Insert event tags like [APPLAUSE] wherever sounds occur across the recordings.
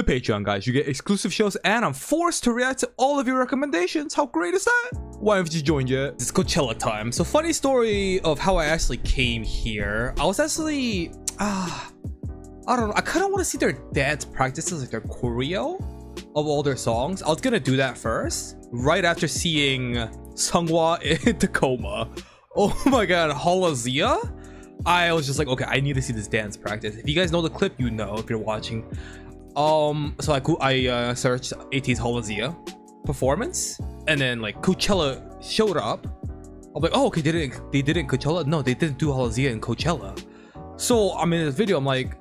the Patreon, guys. You get exclusive shows, and I'm forced to react to all of your recommendations. How great is that? Why haven't you joined yet? It's Coachella time. So, funny story of how I actually came here. I was actually, ah, I don't know. I kind of want to see their dance practices, like their choreo of all their songs. I was gonna do that first, right after seeing Seonghwa in [LAUGHS] Tacoma. Oh my god, Halazia? I was just like, okay, I need to see this dance practice. If you guys know the clip, you know if you're watching. Um, so I I uh, searched ATEEZ Halazia performance, and then like Coachella showed up. I'm like, oh, okay, they didn't they didn't Coachella? No, they didn't do Halazia in Coachella. So I'm in this video. I'm like,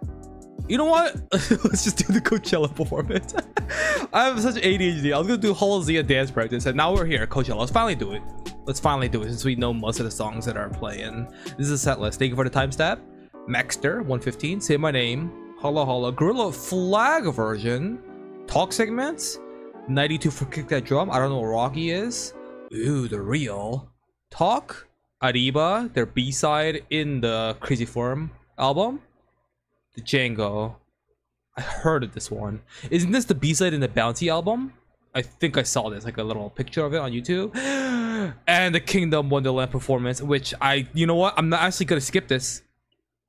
you know what? [LAUGHS] Let's just do the Coachella performance. [LAUGHS] I have such ADHD. I was gonna do Halazia dance practice, and now we're here, Coachella. Let's finally do it. Let's finally do it since we know most of the songs that are playing. This is a set list. Thank you for the time stamp. Maxter 115. Say my name. Hala Hala. Guerrilla flag version. Talk segments. 92 for kick that drum. I don't know what Rocky is. Ooh, the real. Talk. Arriba, their B-side in the Crazy Form album. The Django. I heard of this one. Isn't this the B-side in the Bouncy album? I think I saw this, like a little picture of it on YouTube. [GASPS] And the Kingdom Wonderland performance, which I, you know what? I'm not actually gonna skip this.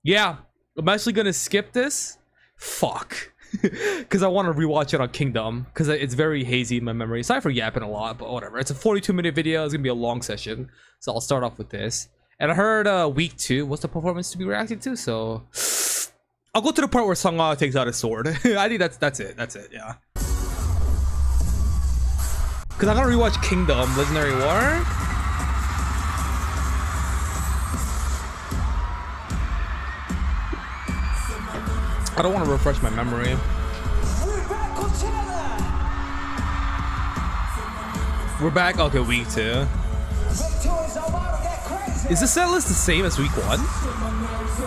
Yeah, I'm actually gonna skip this. Fuck. [LAUGHS] Because I want to rewatch it on Kingdom. Because it's very hazy in my memory. Sorry for yapping a lot, but whatever. It's a 42 minute video. It's gonna be a long session. So I'll start off with this. And I heard uh, week two was the performance to be reacted to, so [SIGHS] I'll go to the part where Seonghwa takes out his sword. [LAUGHS] I think that's that's it. That's it. Yeah. Cause I'm gonna rewatch Kingdom Legendary War. I don't want to refresh my memory. We're back. Okay, week two. Is the set list the same as week one?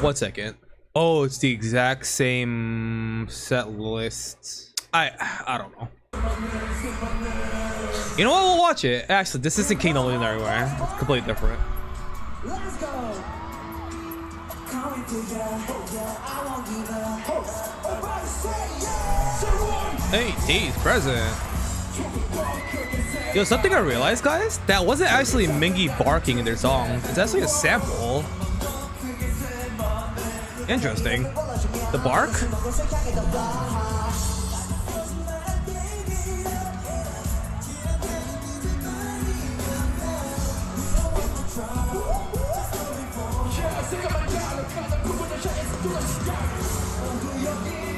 One second. Oh, it's the exact same set list. I I don't know. You know what? We'll watch it. Actually, this isn't Kingdom War. It's completely different. Hey, he's present. Yo, something I realized, guys, that wasn't actually Mingi barking in their song. It's actually a sample. Interesting. The bark?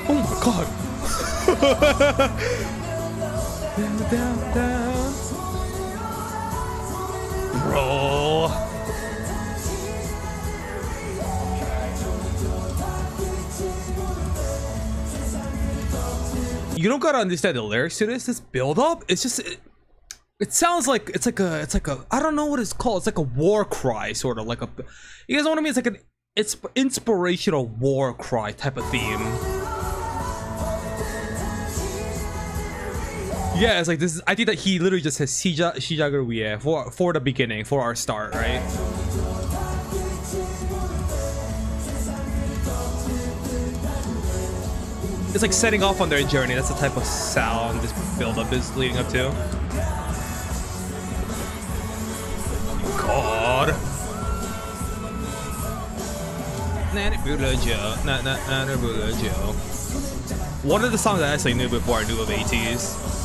Oh my god. Bro. You don't gotta understand the lyrics to this. This build up, it's just it, it sounds like it's like a it's like a I don't know what it's called. It's like a war cry, sort of like a. You guys know what I mean? It's like an it's inspirational war cry type of theme. Yeah, it's like this is I think that he literally just says Shija Shijaguruye for for the beginning, for our start, right? It's like setting off on their journey. That's the type of sound this buildup is leading up to. God. One of the songs I actually knew before I knew of ATEEZ.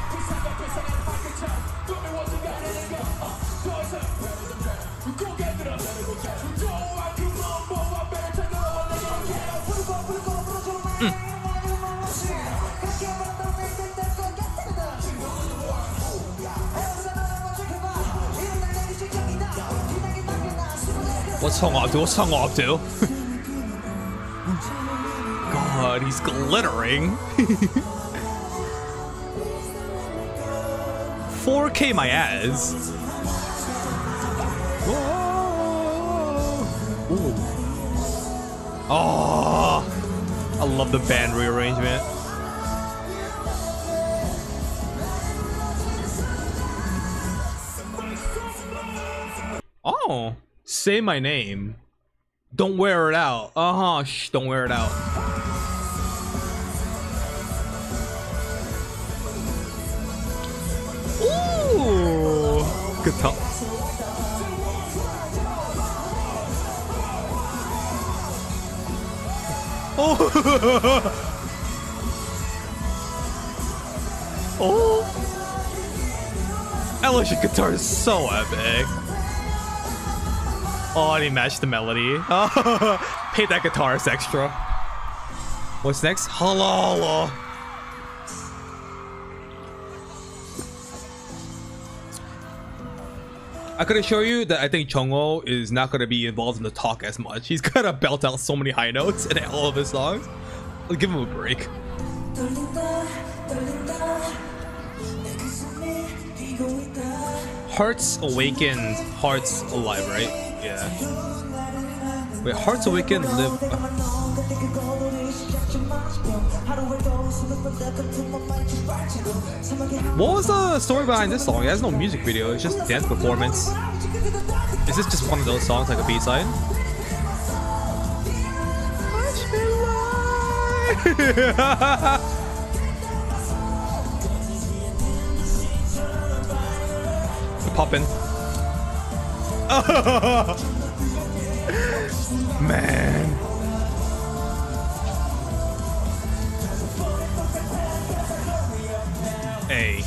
臭我 up, dude. What's Hung off dude? God, he's glittering. [LAUGHS] 4K my ass. Oh, I love the band rearrangement. Oh say my name. Don't wear it out. Uh huh. Shh. Don't wear it out. Ooh, guitar. Oh. [LAUGHS] oh. Electric guitar is so epic. Oh, he matched the melody. [LAUGHS] Pay that guitarist extra. What's next? Halala. I could assure you that I think Jongho is not going to be involved in the talk as much. He's going [LAUGHS] to belt out so many high notes in all of his songs. I'll give him a break. Hearts Awakened, Hearts Alive, right? Yeah. Wait, Hearts Awakened live. Uh. What was the story behind this song? It has no music video, it's just dance performance. Is this just one of those songs, like a B-side? [LAUGHS] [LAUGHS] Man. Hey.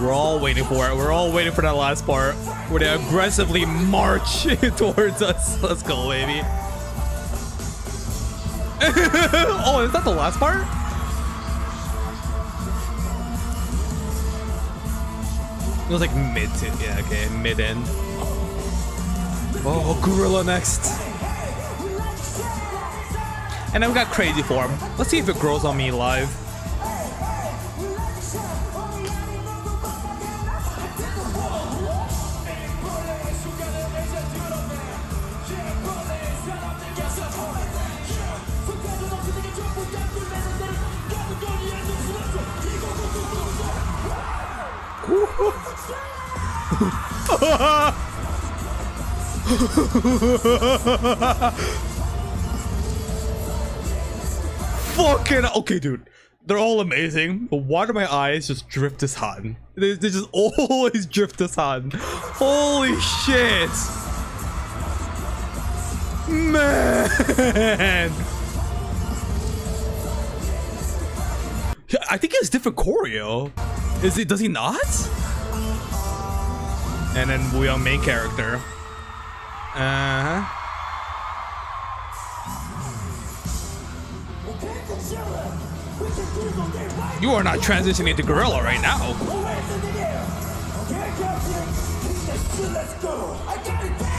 We're all waiting for it. We're all waiting for that last part where they aggressively march [LAUGHS] towards us. Let's go, baby. [LAUGHS] oh, is that the last part? Was like mid to, yeah, okay, mid end. Oh, Guerrilla next. And then we got Crazy Form. Let's see if it grows on me live. [LAUGHS] Fucking okay, dude. They're all amazing, but why do my eyes just drift this hot? They, they just [LAUGHS] always drift this hot. Holy shit! Man! I think has different choreo. Is it? Does he not? And then we are main character. Uh huh. You are not transitioning to Guerrilla right now.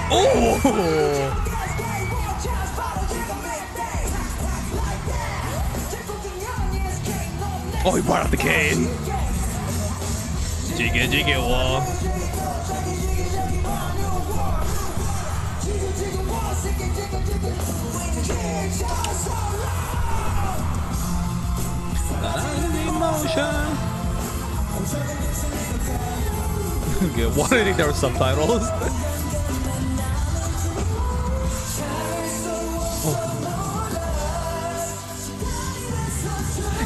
Oh! Oh, he brought out the cane. Jigga jigga wall. Emotion. okay, [LAUGHS] why do you think there were subtitles? [LAUGHS]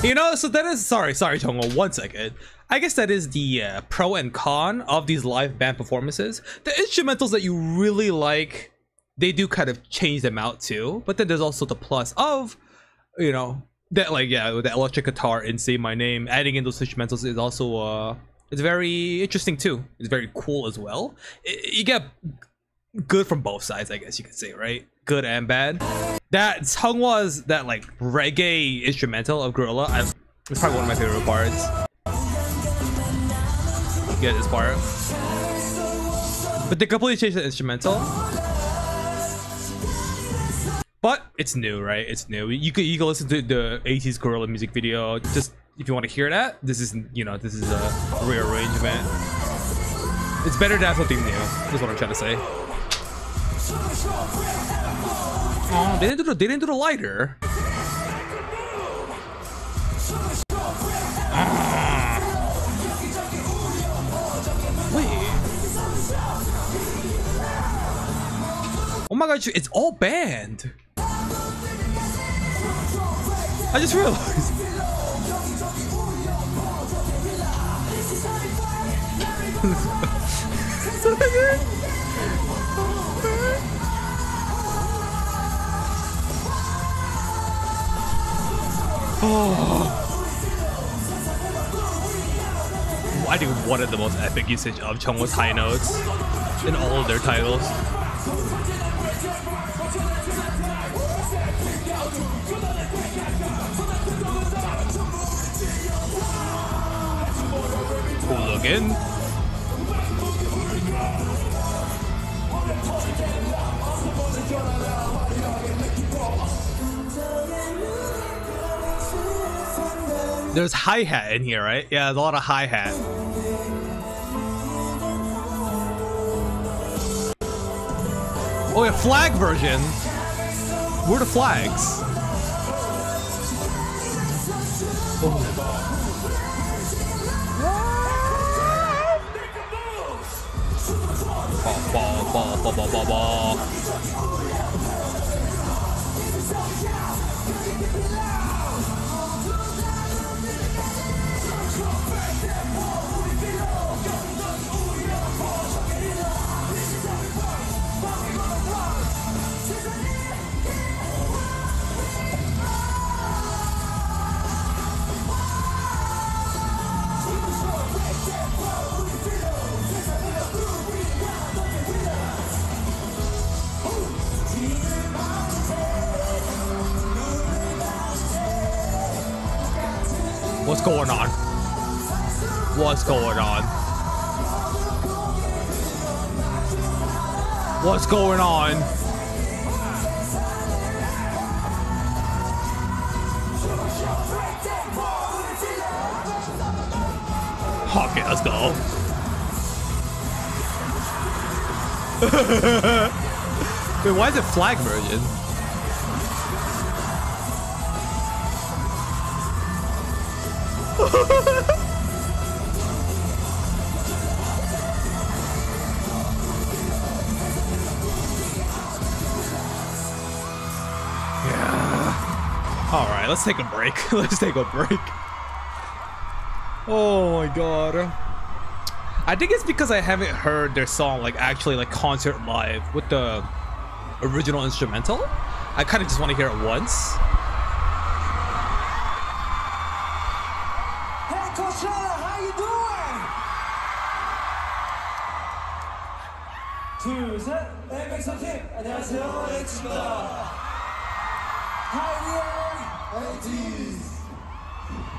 You know, so that is sorry, sorry, Tongo. One second. I guess that is the uh, pro and con of these live band performances. The instrumentals that you really like, they do kind of change them out too. But then there's also the plus of, you know, that like yeah, with the electric guitar and say my name, adding in those instrumentals is also uh, it's very interesting too. It's very cool as well. It, you get good from both sides, I guess you could say, right? Good and bad. That song was that like reggae instrumental of Guerrilla, I, it's probably one of my favorite parts. Get this part. But they completely changed the instrumental. But it's new, right? It's new. You can you can listen to the ATEEZ Guerrilla music video. Just if you want to hear that, this is you know this is a rearrangement. It's better to have something new. Is what I'm trying to say. Oh, they didn't do the they didn't do the lighter. Ah. Wait. Oh my god, it's all banned. I just realized. oh. I think one of the most epic usage of Chungwa's high notes in all of their titles. There's hi-hat in here, right? Yeah, there's a lot of hi-hat. Oh yeah, flag version. Where are the flags? ババボボ going on? What's going on? What's going on? Okay, let's go. [LAUGHS] Wait, why is it flag version? right, let's take a break. [LAUGHS] let's take a break. Oh my god. I think it's because I haven't heard their song like actually like concert live with the original instrumental. I kind of just want to hear it once. Hey Coachella, how you doing? 둘, 셋. 네, 백석팀. 안녕하세요, 엑스입니다. Hi,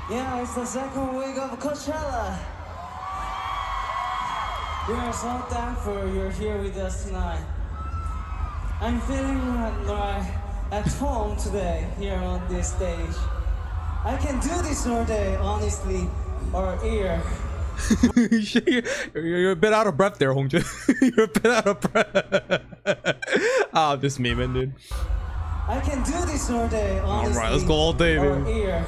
yeah, it's the second week of Coachella. We are so thankful you're here with us tonight. I'm feeling right at home today here on this stage. I can do this all day, honestly, or here. [LAUGHS] you're, you're a bit out of breath there, Hongjoong. [LAUGHS] you're a bit out of breath. [LAUGHS] ah, I'm just memeing, dude. I can do this all day, honestly. Alright, let's go all day, here.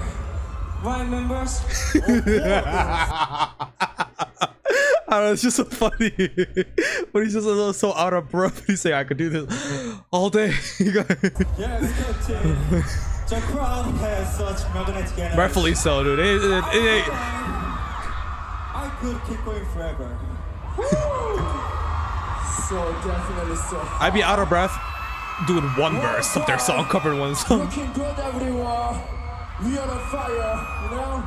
Right, members? [LAUGHS] I don't know, it's just so funny. [LAUGHS] but he's just so, so out of breath. [LAUGHS] He's saying, I could do this all day. Yes, good. The crowd has such magnetic energy. Rightfully so, dude. It- it- it- I could keep going forever. so definitely so. I'd be out of breath doing one verse of their song, covering one song. Looking good, everyone. We are on fire, you know?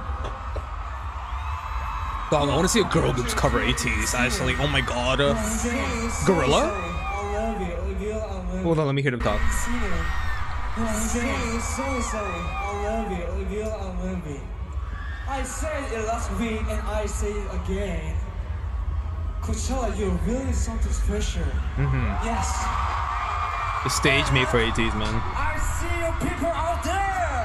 Dog, I want to see a girl groups cover ATEEZ. I just like, oh my god. Uh, Guerrilla? I love you. If you, I love you. hold on, let me hear them talk. So say, I love you. If I love you. I said it last week and I say it again. Coachella, you're really something special. Mm-hmm. Yes. The stage made for ATEEZ, man. I see you people out there.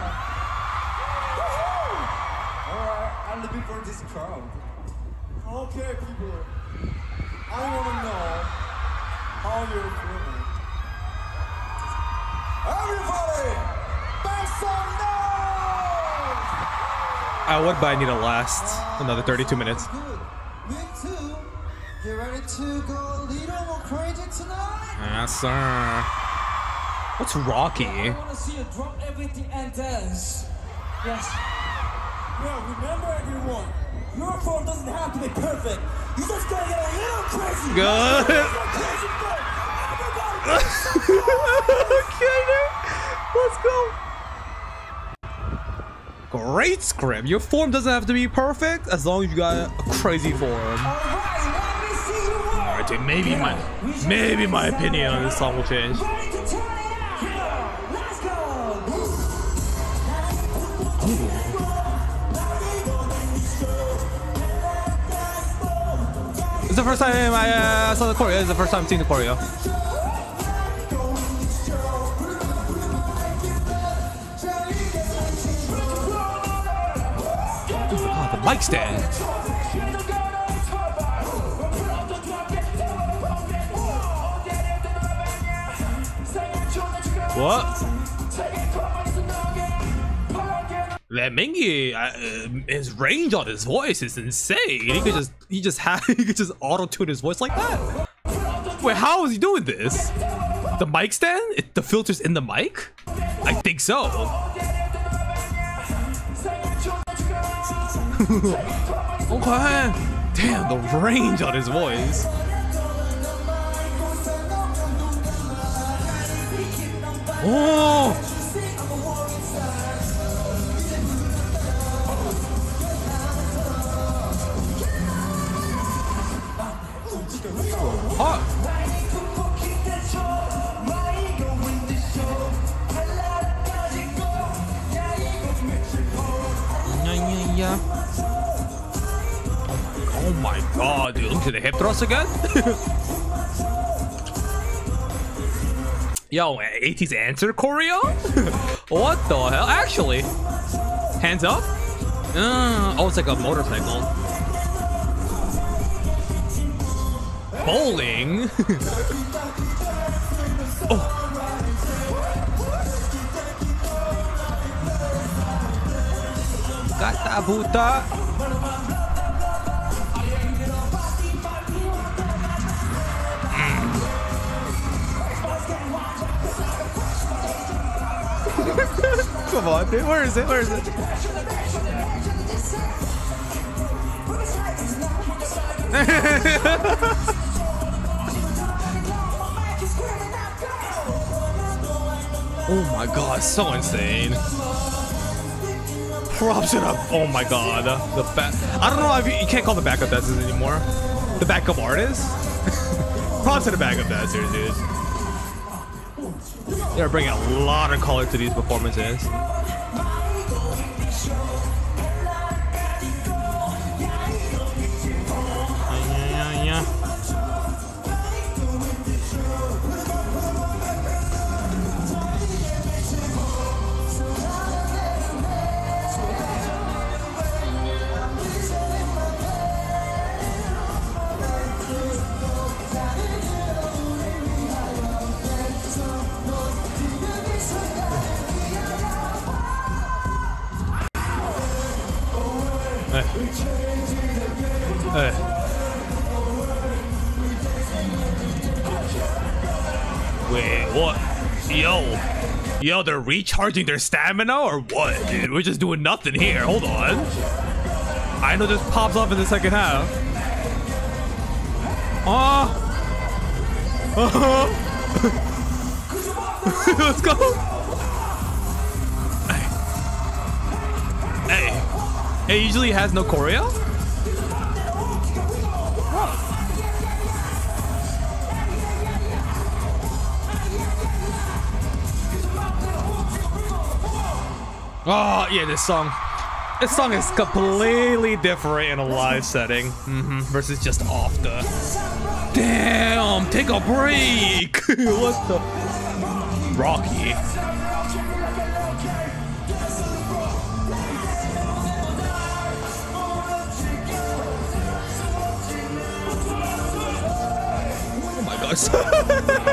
Alright, I'm looking for this crowd. Okay, people. I want to know how you're feeling. Everybody, make some noise! I would, but I need to last ah, another 32 minutes. Good. Me too. You ready to go a little more crazy tonight? Yes, sir. What's Rocky? I wanna see you drop everything and dance. Yes. Yeah, remember everyone. Your form doesn't have to be perfect. You just gotta get a little crazy. Good. Crazy [LAUGHS] form. Everybody. okay, dude. Let's go. Great script. Your form doesn't have to be perfect as long as you got a crazy form. Alright, let me see you work. Alright, dude. Maybe my maybe my opinion on this song will change. The first time I uh, saw the choreo. It's the first time seeing the choreo. Oh, the mic stand. What? That Mingi, uh, his range on his voice is insane. He could just, he just had, [LAUGHS] he could just auto tune his voice like that. Wait, how is he doing this? The mic stand? It, the filter's in the mic? I think so. [LAUGHS] okay. Damn, the range on his voice. Oh! My god, dude. Look to the hip thrust again? [LAUGHS] Yo, ATEEZ answer choreo? [LAUGHS] what the hell? Actually, hands up? Uh, oh, it's like a motorcycle. Bowling? [LAUGHS] oh. Gata buta. Come on, dude. Where is it? Where is it? [LAUGHS] Oh my god, so insane. Props it up. Oh my god. The back. I don't know if you, you can't call the backup dancers anymore. The backup artists? [LAUGHS] Props to the backup dancers, dude. They're bringing a lot of color to these performances. Wait, what? Yo. Yo, they're recharging their stamina or what, dude? We're just doing nothing here. Hold on. I know this pops off in the second half. Oh. Uh-huh. [LAUGHS] Let's go. Hey. Hey. It usually has no choreo? Oh, yeah, this song. This song is completely different in a live setting hmm versus just off the. Damn, take a break. [LAUGHS] what the? Rocky. Oh my gosh. [LAUGHS]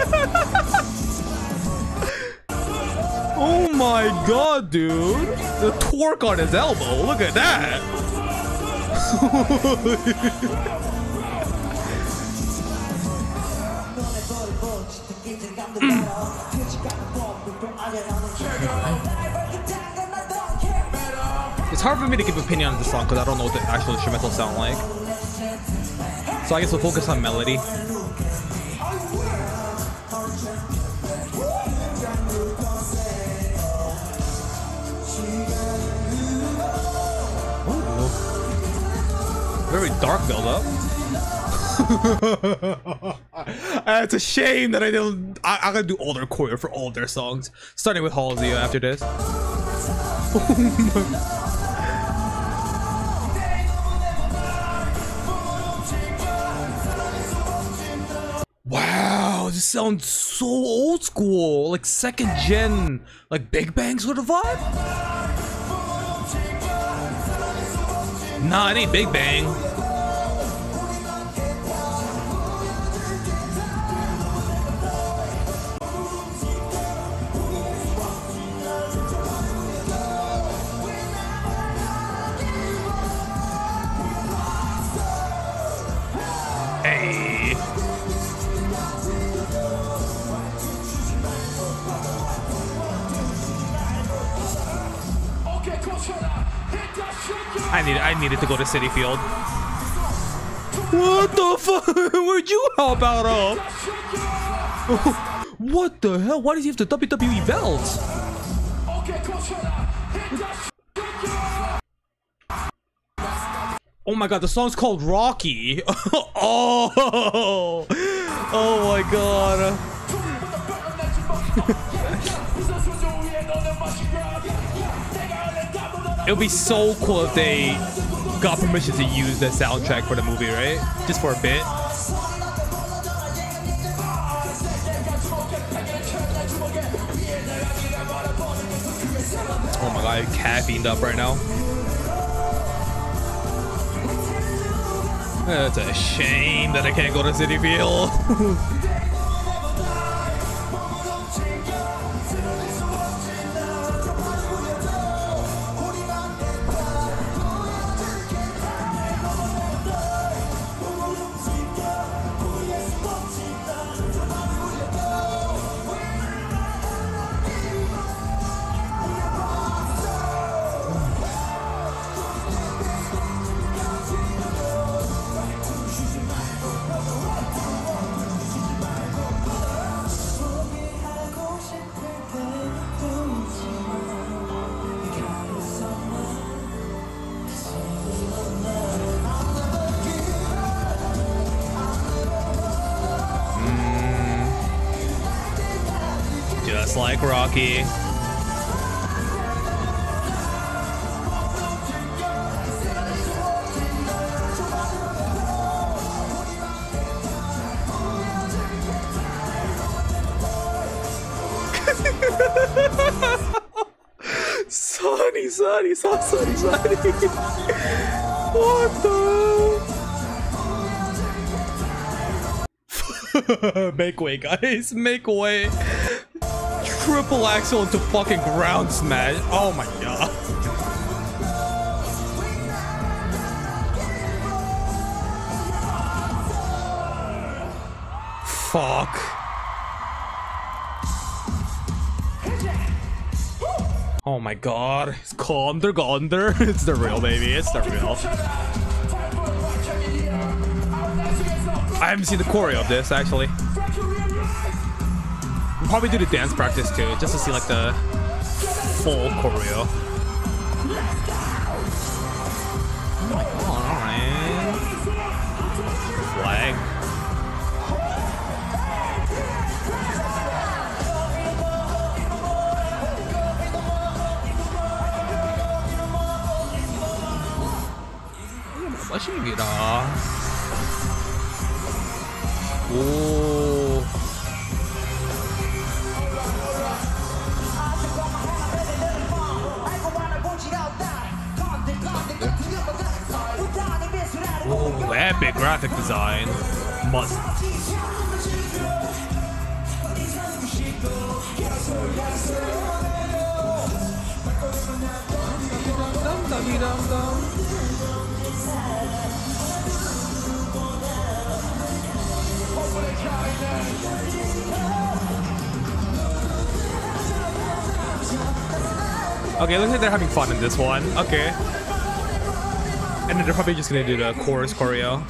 my god, dude. The torque on his elbow. Look at that. It's hard for me to give opinion on this song because I don't know what the actual instrumentals sound like. So I guess we'll focus on melody. Very dark build up. [LAUGHS] it's a shame that I didn't. I, I gotta do all their choreo for all their songs, starting with Halsey after this. [LAUGHS] wow, this sounds so old school, like second gen, like Big Bang sort of vibe. Nah, it ain't Big Bang. I need I needed to go to Citi Field. What the fuck? [LAUGHS] Where'd you help out of? [LAUGHS] What the hell? Why does he have the WWE belt? Oh my god, the song's called Rocky. [LAUGHS] oh, oh my god. It would be so cool if they got permission to use the soundtrack for the movie, right? Just for a bit. Oh my god, caffeined up right now. It's a shame that I can't go to Citi Field. [LAUGHS] Just like Rocky. Sunny, sunny, so sunny, sunny. What the? [LAUGHS] Make way, guys. Make way. Triple axle into fucking ground smash. Oh my god. Fuck. Oh my god. It's Gonder Gonder. [LAUGHS] It's the real baby. It's the real. I haven't seen the choreo of this actually probably do the dance practice too, just to see like the full choreo. Oh my god, man. Flag. What should we get? Ah. Oh. epic graphic design. Must. Okay, looks like they're having fun in this one. Okay. And they're probably just gonna do the chorus choreo.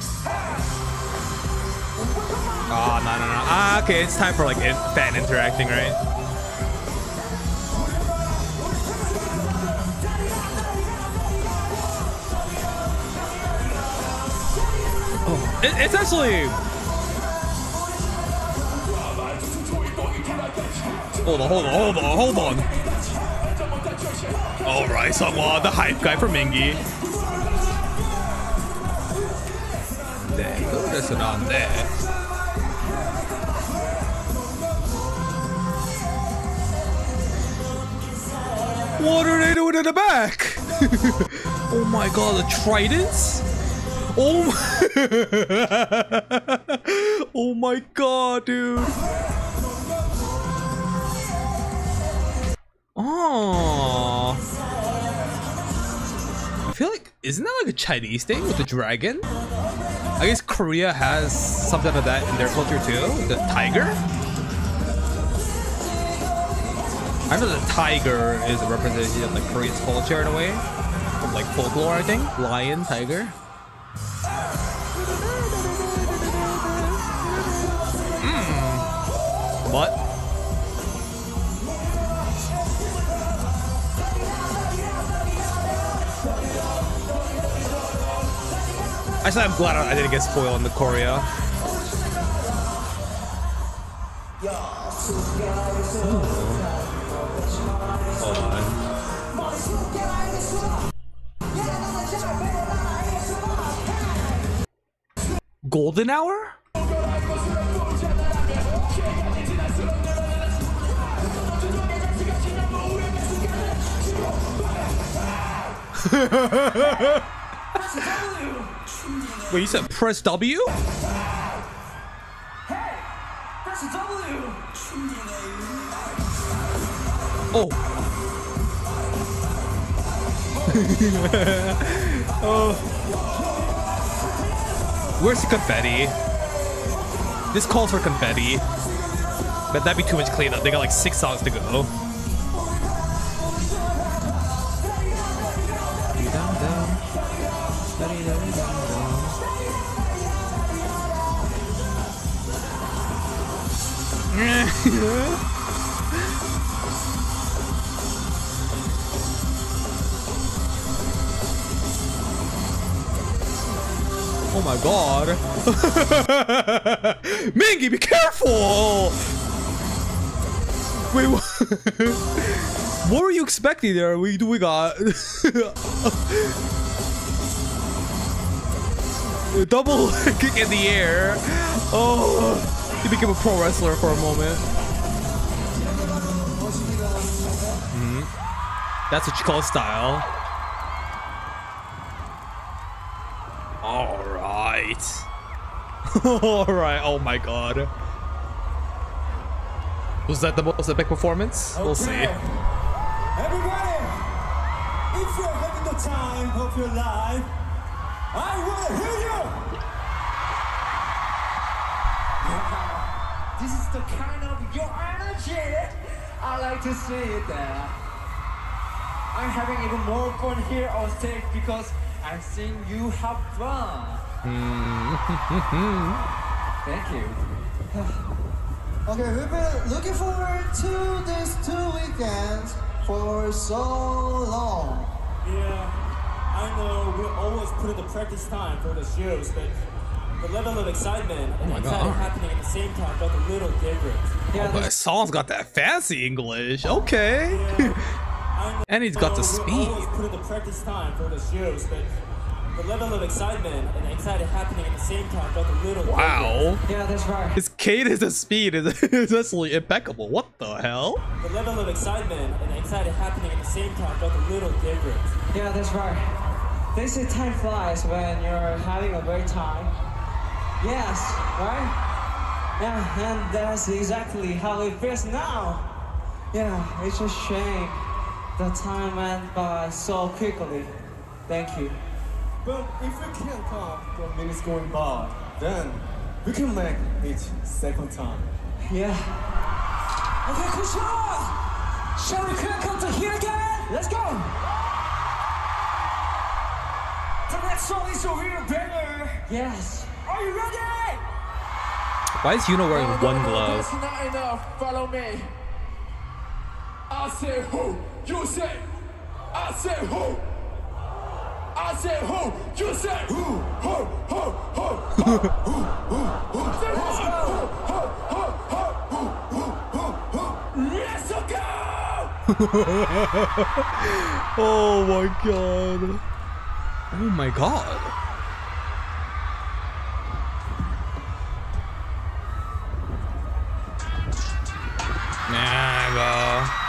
Oh, no, no, no. Ah, okay, it's time for like in fan interacting, right? Oh, it, it's actually. Hold on, hold on, hold on, hold on. Alright, Seonghwa, the hype guy from Mingi. What are they doing in the back? [LAUGHS] oh my god, the tridents? Oh my, [LAUGHS] oh my god, dude. Oh. I feel like, isn't that like a Chinese thing with the dragon? I guess Korea has something of that in their culture too. The tiger? I know the tiger is a representation of like Korean culture in a way. From like folklore, I think. Lion, tiger. Mm. What? Actually, I'm glad I didn't get spoiled in the choreo. Hold Golden hour? [LAUGHS] Wait, you said press W? Press W! Oh. [LAUGHS] oh. Where's the confetti? This calls for confetti. But that'd be too much cleanup. They got like six songs to go. [LAUGHS] Oh my god. [LAUGHS] Mingi, be careful! Wait, what? [LAUGHS] what were you expecting there? We do we got [LAUGHS] double kick in the air. Oh, he became a pro wrestler for a moment. Mhm. That's what you call style. All right. [LAUGHS] All right. Oh my god. Was that the most epic performance? We'll see. Everybody, if you're having the time of your life, I want to hear you. This is the kind of your energy I like to see it there. I'm having even more fun here on stage because I've seen you have fun. Thank you. [SIGHS] Okay, we've been looking forward to these two weekends for so long. Yeah, I know we always put in the practice time for the shows, but the level of excitement and Oh my excitement happening at the same time felt a little different. Yeah, oh, But his song's got that fancy English. Okay. I know [LAUGHS] And he's got the speed. The practice time for the shows, but the level of excitement and excitement happening at the same time felt a little different. Wow. yeah, that's right. His cadence and speed is, [LAUGHS] is actually impeccable. What the hell? The level of excitement and excitement happening at the same time felt a little different. Yeah, that's right. They say time flies when you're having a great time. Yes, right? Yeah, and that's exactly how it feels now. Yeah, it's a shame the time went by so quickly. Thank you. But if we can't count the minutes going by, then we can make it second time. Yeah. Okay, Kushal! Shall we crack out to here again? Let's go! The next song is a real banger! Yes! Are you ready? Why is Yunho wearing one glove? That's not enough. Follow me. I say who, you say. I say who. I say who, you say who, who, who, who, who, who, who, who. Say who, who, who, who, who, who, who, who. Let's go! Oh my god. Oh my god. Nah, bro.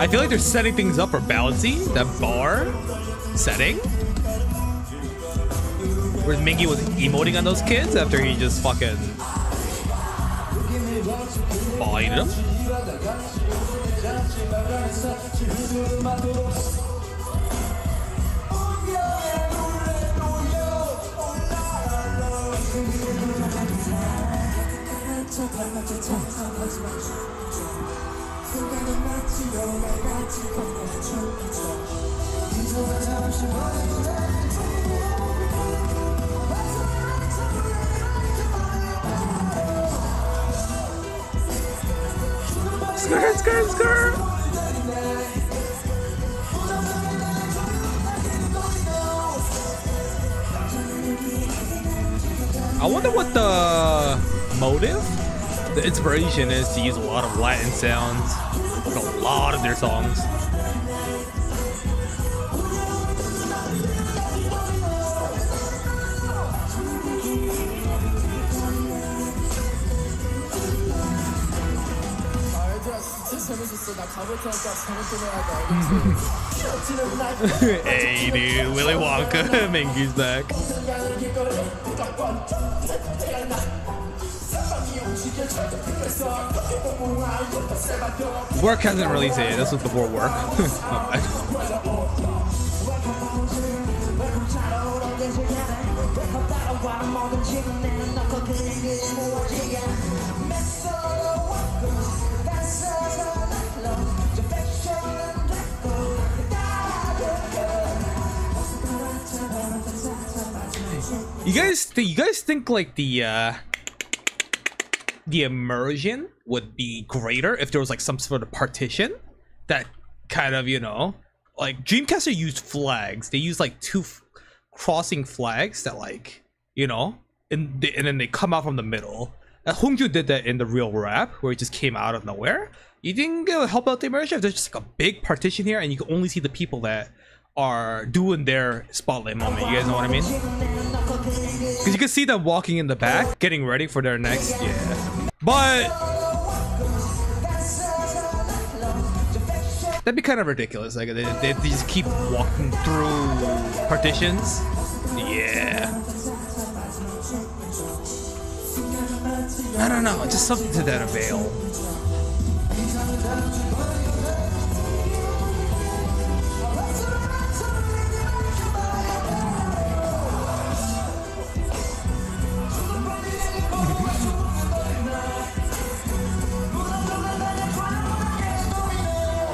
I feel like they're setting things up for balancing that bar setting. Where Mingi was emoting on those kids after he just fucking volleyed them. Skirt, skirt, skirt. I wonder what the motive, the inspiration is to use a lot of Latin sounds in a lot of their songs. [LAUGHS] hey dude, Willy Wonka, [LAUGHS] Mingi's back. [LAUGHS] Work hasn't released it. This was before work. [LAUGHS] You guys, you guys think like the uh, the immersion would be greater if there was like some sort of partition that kind of you know like Dreamcatcher used flags. They used like two crossing flags that like you know and and then they come out from the middle. Uh, Hongjoong did that in the real rap where it just came out of nowhere. You think it would help out the immersion if there's just like a big partition here and you can only see the people that are doing their spotlight moment. You guys know what I mean? Because you can see them walking in the back, getting ready for their next. Yeah. But. That'd be kind of ridiculous. Like, they, they, just keep walking through partitions. Yeah. I don't know. Just something to that avail.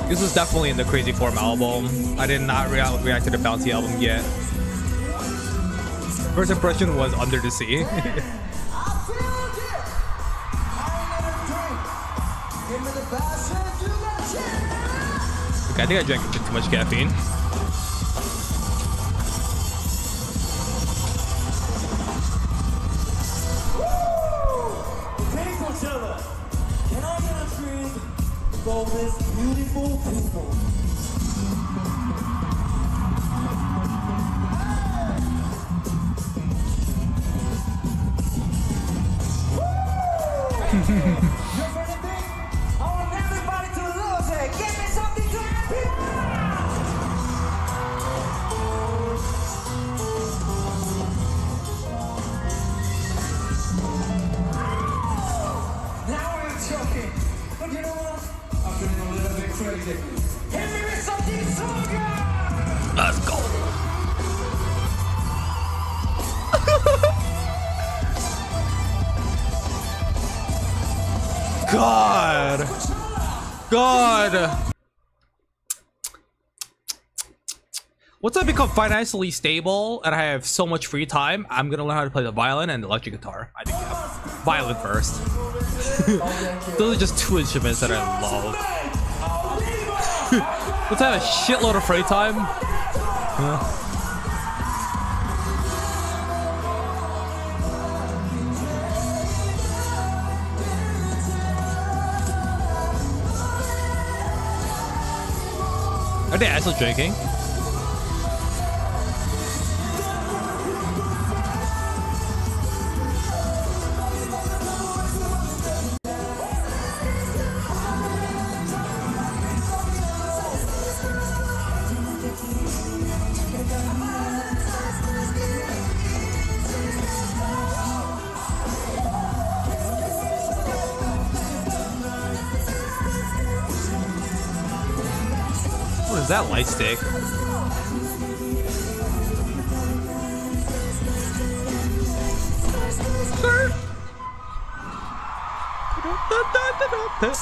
This was definitely in the Crazy Form album. I did not rea- react to the Bouncy album yet. First impression was Under the Sea. [LAUGHS] Okay, I think I drank too much caffeine. For this beautiful people? Financially stable and I have so much free time, I'm gonna learn how to play the violin and the electric guitar. I think yeah. violin first. [LAUGHS] Those are just two instruments that I love. [LAUGHS] Let's have a shitload of free time. Are they actually drinking? Is that light stick?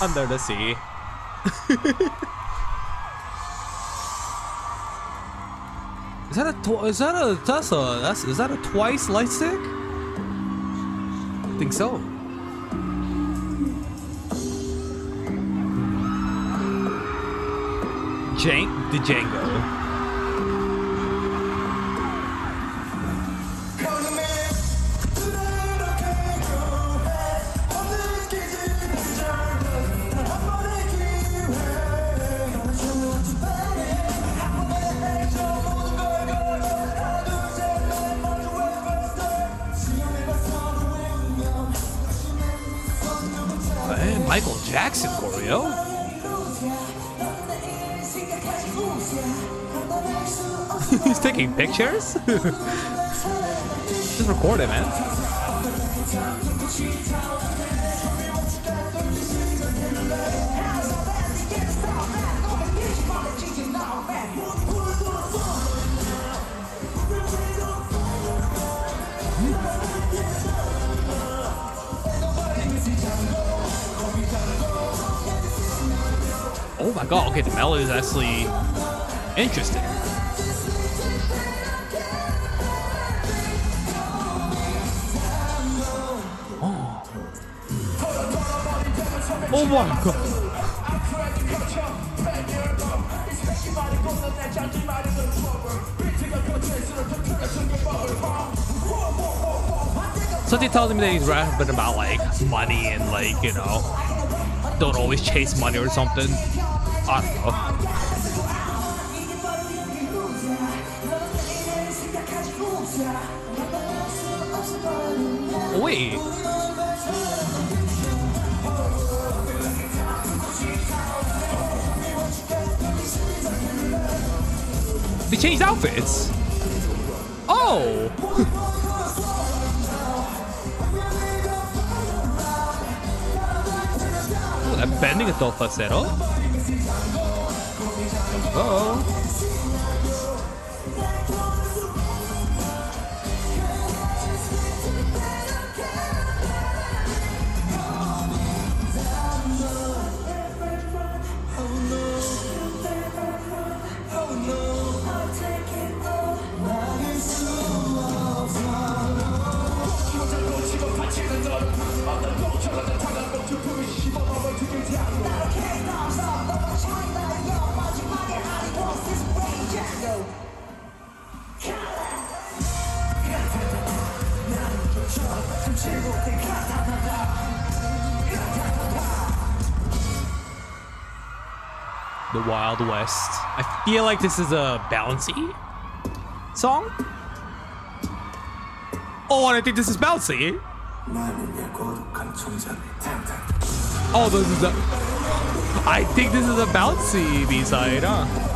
Under the sea. [LAUGHS] is that a is that a that's a that's is that a twice light stick? I think so. Django. [LAUGHS] Just record it, man. Oh my god, okay, the melody is actually interesting. Oh. My god. Something tells me that he's rapping about like money and like, you know, don't always chase money or something. I don't know. They changed outfits. Oh. [LAUGHS] Oh, that bending is todo falsetto. Oh. The Wild West. I feel like this is a bouncy song. Oh, and I think this is bouncy. Oh, this is a. I think this is a bouncy B side, huh?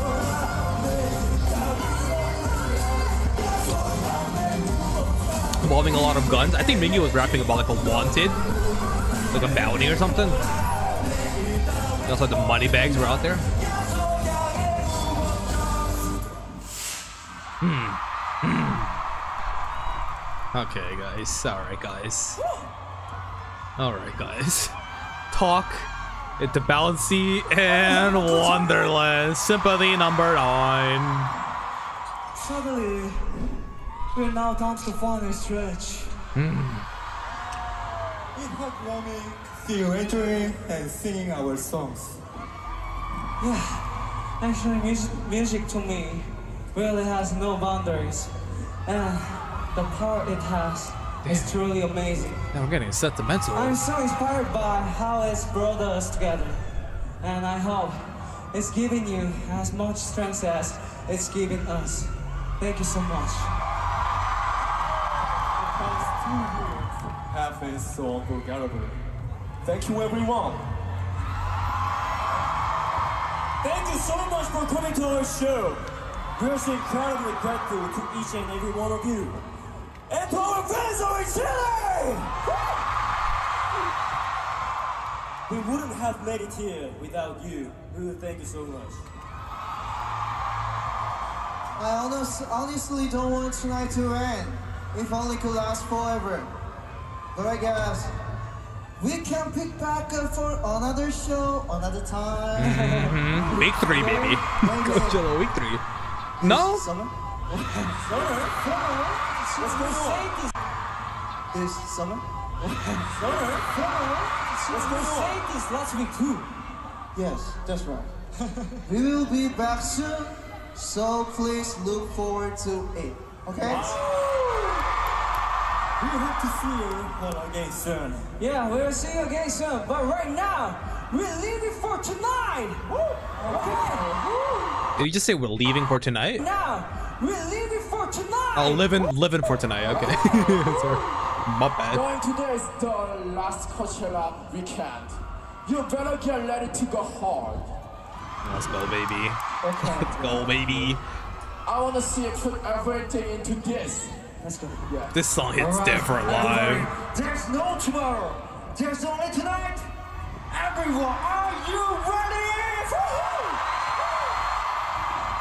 Involving a lot of guns. I think Mingi was rapping about like a wanted, like a bounty or something. Also, the money bags were out there. Hmm. Okay, guys. Alright, guys. Alright, guys. Talk into Bouncy and Wonderland. Symphony number nine. Suddenly, we're now down to the final stretch. It heartwarming to see you enjoying and singing our songs. Yeah, actually, music, music to me really has no boundaries, and the power it has is truly amazing. Now I'm getting sentimental. I'm so inspired by how it's brought us together, and I hope it's giving you as much strength as it's giving us. Thank you so much. The past two years have so unforgettable. Thank you, everyone. Thank you so much for coming to our show. We're so incredibly grateful to each and every one of you. And to our fans over in Chile! We wouldn't have made it here without you. Really, thank you so much. I honest, honestly don't want tonight to end. If only could last forever. But I guess we can pick back up for another show, another time. Mhm. Week three, baby. Maybe Coachella week three. No? This summer? What's going on? This summer? What's going on? Say this last week too. Yes, that's right. [LAUGHS] we will be back soon, so please look forward to it. Okay? We hope to see you all again soon. Yeah, we'll see you again soon. But right now, we're leaving for tonight. Okay. Did you just say we're leaving for tonight? Now, we're leaving for tonight. Oh, living, living for tonight. Okay. [LAUGHS] Sorry. My bad. Going today is the last Coachella weekend. You better get ready to go hard. Let's go, baby. Okay. Let's go, baby. I wanna see you put everything into this. Let's go. Yeah. This song hits different live. There's no tomorrow. There's only tonight. Everyone, are you ready? Woo-hoo!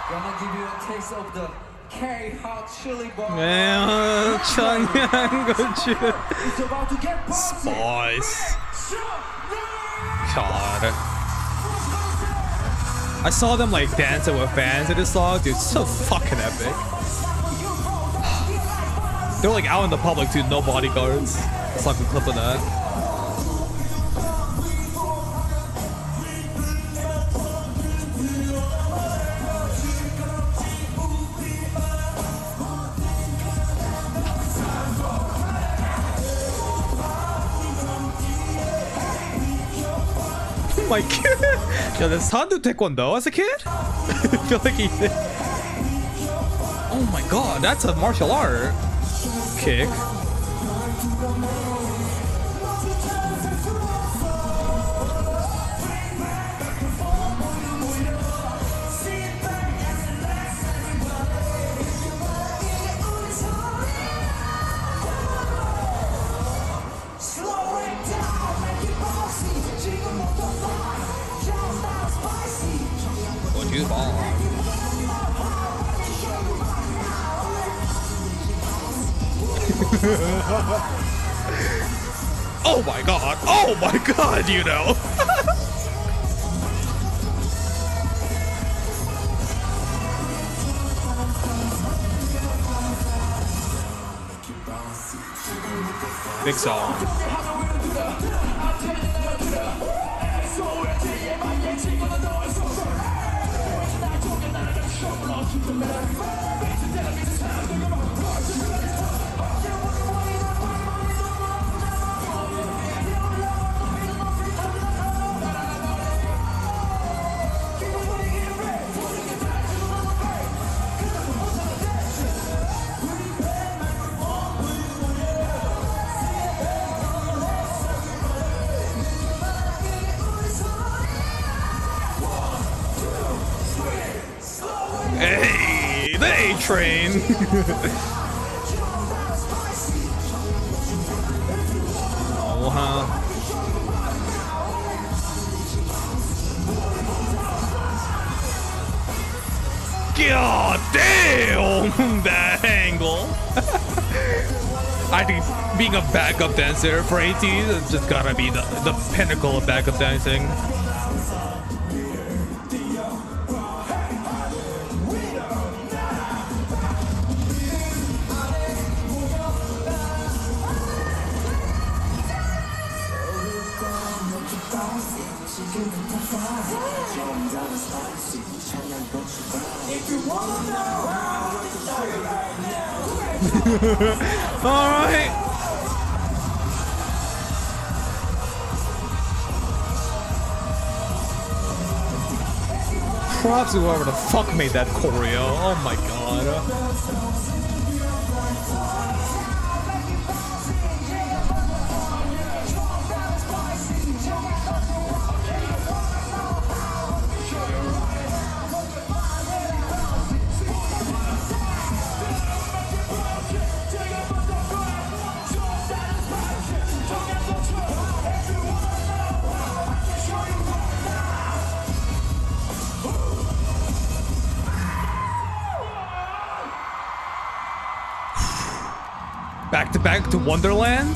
Gonna give you a taste of the K Hot Chili Bar. Man, uh, Changyang, good shit. It's about to get bossy. Spice. God. I saw them like dancing with fans in this song, dude. So fucking epic. They're like out in the public too, no bodyguards. It's like a clip of that. Oh my kid. Yo, does Han do taekwondo as a kid? [LAUGHS] I feel like he did. Oh my god, that's a martial art kick. God, you know! [LAUGHS] Big song. god damn, that angle. I think being a backup dancer for ATEEZ is just gotta be the, the pinnacle of backup dancing. Whoever the fuck made that choreo. Oh my god. Back to back to Wonderland?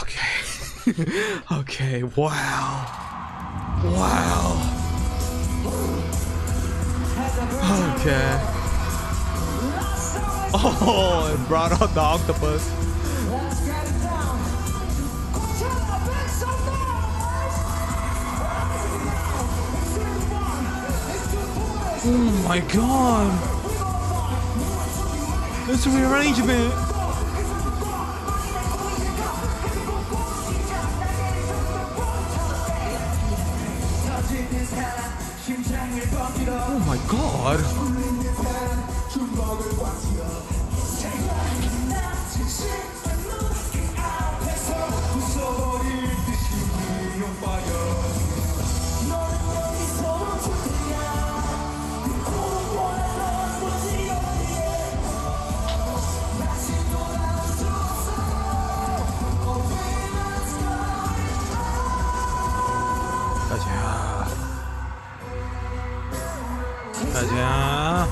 Okay. [LAUGHS] okay, wow. Wow. Okay. [LAUGHS] Oh, it brought out the octopus. Oh my god. It's a rearrangement. 大家。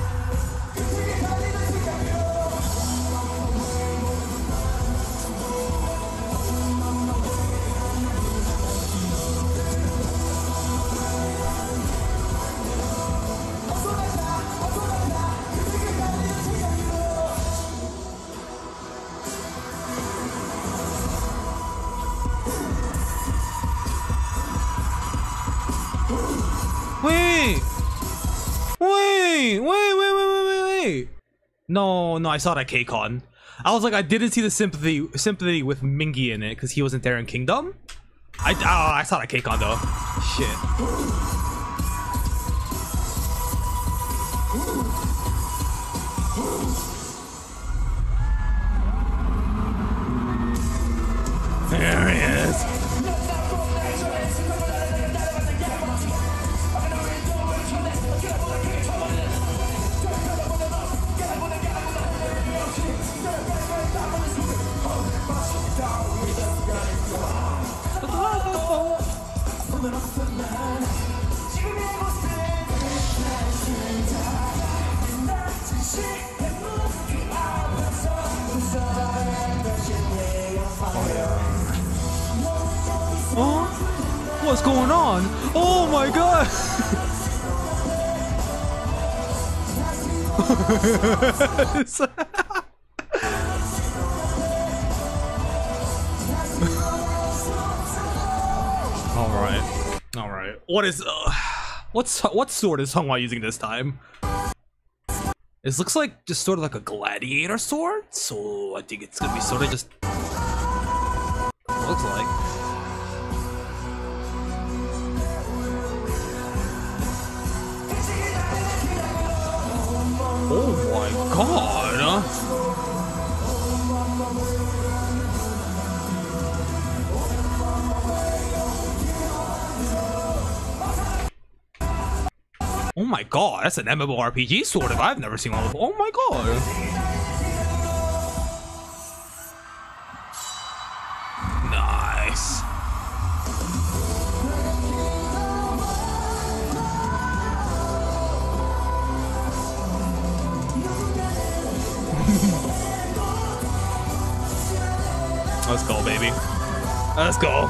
No, no, I saw that KCON. I was like, I didn't see the symphony symphony with Mingi in it because he wasn't there in Kingdom. I oh, I saw that KCON though. Shit. [LAUGHS] all right, all right. What is uh, what's what sword is Seonghwa using this time? This looks like just sort of like a gladiator sword, so I think it's gonna be sort of just looks like. Oh my god! Oh my god, that's an MMORPG sort of. I've never seen one before. Oh my god. Nice. [LAUGHS] Let's go, baby. Let's go.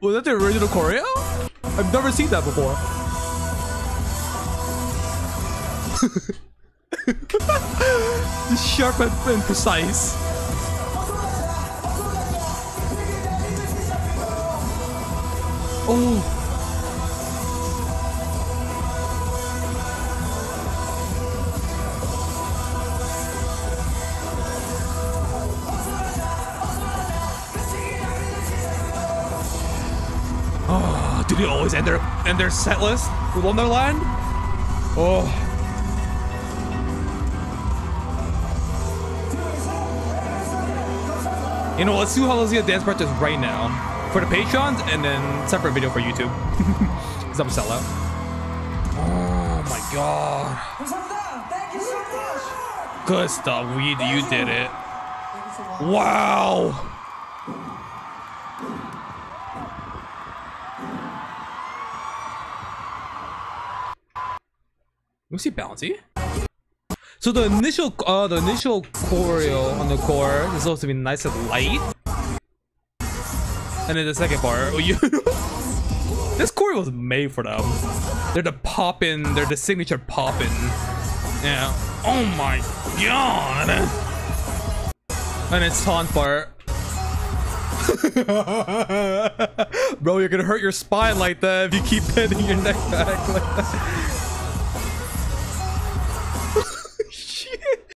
Was that the original choreo? I've never seen that before. [LAUGHS] Sharp and, and precise. Oh. End their and their set list with Wonderland? Oh. You know, let's do Hallelujah dance practice right now for the patrons, and then separate video for YouTube. [LAUGHS] Cause I'm a sellout. Oh my god. Good stuff. We you did it. Wow. Me see bouncy. So the initial uh the initial choreo on the core is supposed to be nice and light. And then the second part, oh, you [LAUGHS] this choreo was made for them. They're the poppin', they're the signature poppin'. Yeah. Oh my god. And it's taunt part. [LAUGHS] Bro, you're gonna hurt your spine like that if you keep bending your neck back like that.